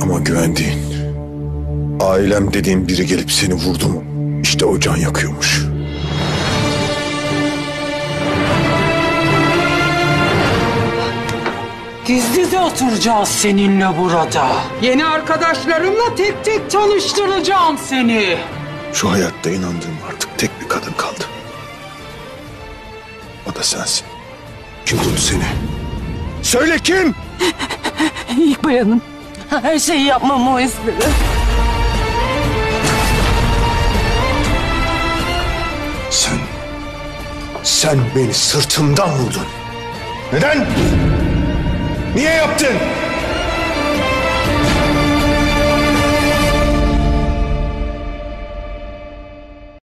Ama güvendiğin, ailem dediğin biri gelip seni vurdu mu? İşte o can yakıyormuş. Gizli de oturacağız seninle burada. Yeni arkadaşlarımla tek tek tanıştıracağım seni. Şu hayatta inandığım artık tek bir kadın kaldı. O da sensin. Kim vurdu seni? Söyle kim? İkbal Hanım. Her şeyi yapmamı o istedi. Sen, sen beni sırtımdan vurdun. Neden? Niye yaptın?